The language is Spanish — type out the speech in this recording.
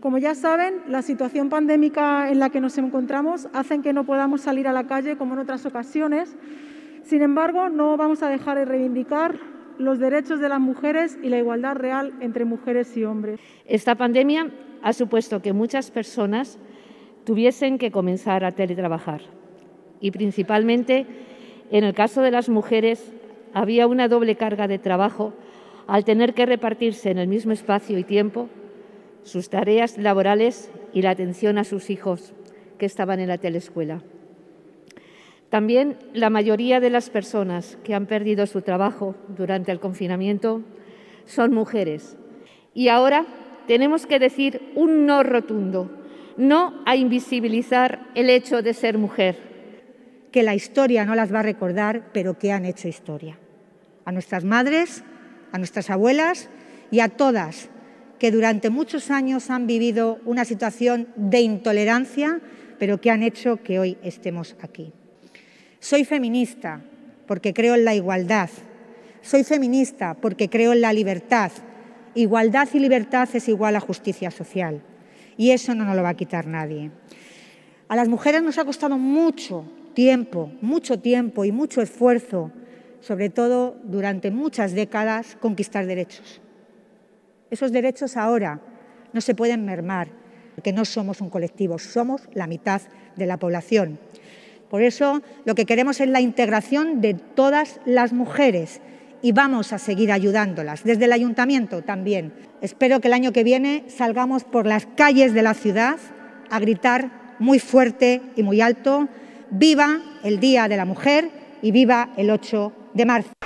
Como ya saben, la situación pandémica en la que nos encontramos hace que no podamos salir a la calle como en otras ocasiones. Sin embargo, no vamos a dejar de reivindicar los derechos de las mujeres y la igualdad real entre mujeres y hombres. Esta pandemia ha supuesto que muchas personas tuviesen que comenzar a teletrabajar y principalmente en el caso de las mujeres había una doble carga de trabajo al tener que repartirse en el mismo espacio y tiempo sus tareas laborales y la atención a sus hijos que estaban en la teleescuela. También la mayoría de las personas que han perdido su trabajo durante el confinamiento son mujeres. Y ahora tenemos que decir un no rotundo, no a invisibilizar el hecho de ser mujer. Que la historia no las va a recordar, pero que han hecho historia. A nuestras madres, a nuestras abuelas y a todas que durante muchos años han vivido una situación de intolerancia, pero que han hecho que hoy estemos aquí. Soy feminista porque creo en la igualdad. Soy feminista porque creo en la libertad. Igualdad y libertad es igual a justicia social. Y eso no nos lo va a quitar nadie. A las mujeres nos ha costado mucho tiempo, mucho tiempo y mucho esfuerzo, sobre todo durante muchas décadas, conquistar derechos. Esos derechos ahora no se pueden mermar, porque no somos un colectivo, somos la mitad de la población. Por eso lo que queremos es la integración de todas las mujeres y vamos a seguir ayudándolas, desde el ayuntamiento también. Espero que el año que viene salgamos por las calles de la ciudad a gritar muy fuerte y muy alto, viva el Día de la Mujer y viva el 8 de marzo.